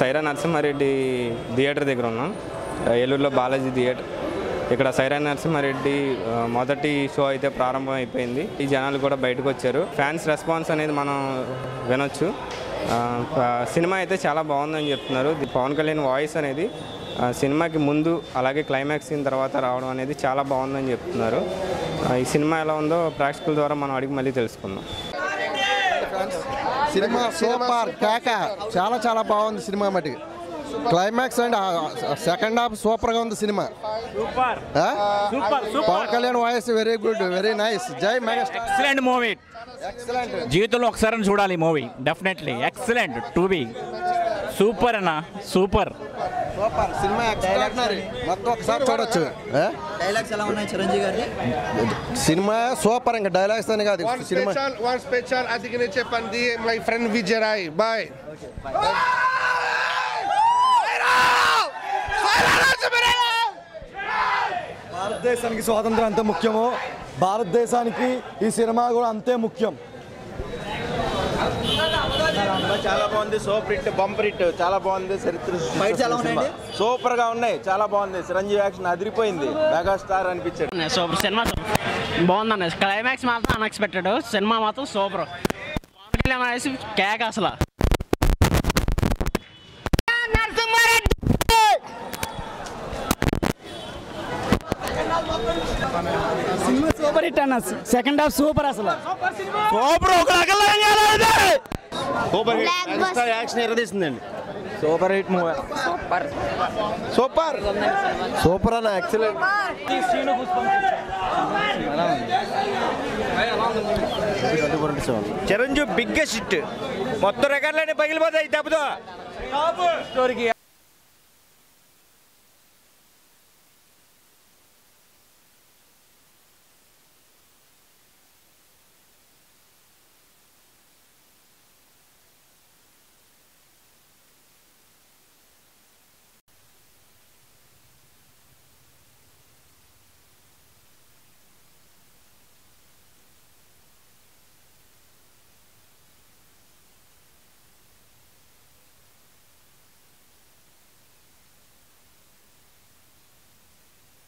Sye Raa Narasimha Reddy theatre దగ్గర ఉన్నాం. ఏలూరులో బాలాజీ థియేటర్. ఇక్కడ సైరా నరసింహారెడ్డి మొదటి షో అయితే ప్రారంభం అయిపోయింది. ఈ జనాలు కూడా బయటకు వచ్చారు. ఫ్యాన్స్ రెస్పాన్స్ అనేది మనం వినొచ్చు. సినిమా అయితే చాలా బాగుందని చెప్తున్నారు. పవన్ కళ్యాణ్ వాయిస్ అనేది ఆ, సినిమాకి ముందు అలాగే క్లైమాక్స్ సీన్ తర్వాత రావడం అనేది చాలా బాగుందని చెప్తున్నారు. ఈ సినిమా ఎలా ఉందో ప్రేక్షకుల ద్వారా మనం అడిగి మళ్ళీ తెలుసుకుందాం. సినిమా సూపర్ కేక. చాలా చాలా బాగుంది సినిమా మటుకు. క్లైమాక్స్ అండ్ సెకండ్ హాఫ్ సూపర్గా ఉంది cinema? Pavan Kalyan voice very good very nice జై మెగాస్టార్. ఎక్సలెంట్ మూవీ ఎక్సలెంట్ జీవితంలో ఒకసారి చూడాలి movie definitely excellent to be super అన్న. Super super. సినిమా ఎక్స్ట్రాడినరీ మొత్తం ఒకసారి చూడొచ్చు? డైలాగ్స్ ఎలా ఉన్నాయి చిరంజీవి గారి సినిమా సూపర్ ఇంకా డైలాగ్స్ అని కాదు. సినిమా one special ating చెప్పండి my friend Vijay. Rai. Bye. భారతదేశానికి స్వాతంత్రం ఎంత ముఖ్యమో. భారతదేశానికి ఈ సినిమా కూడా అంతే ముఖ్యం. చాలా బాగుంది. సూపర్ హిట్ బంపర్ హిట్ చాలా బాగుంది. చరిత్ర? సూపర్గా ఉన్నాయి చాలా బాగుంది. చిరంజీవి యాక్షన్ అదిరిపోయింది. మెగాస్టార్ అనిపించాడు. సూపర్. సినిమా బాగుందన్న క్లైమాక్స్ మాత్రం అన్ఎక్స్పెక్టెడ్ సినిమా మాత్రం సూపర్. అనేసి కేక్ అసలు. సినిమా సూపర్ హిట్ అన్న. సెకండ్ హాఫ్ సూపర్ అసలు. సూపర్ ఒక super hit. Action ఎరదీసిందండి super hit movie. Super. Super. Super అన్న ఎక్సలెంట్ చిరంజీవి బిగ్గెస్ట్ హిట్. మొత్తం రికార్డులన్నీ పగిలిపోతాయి దెబ్బతో. స్టోరీకి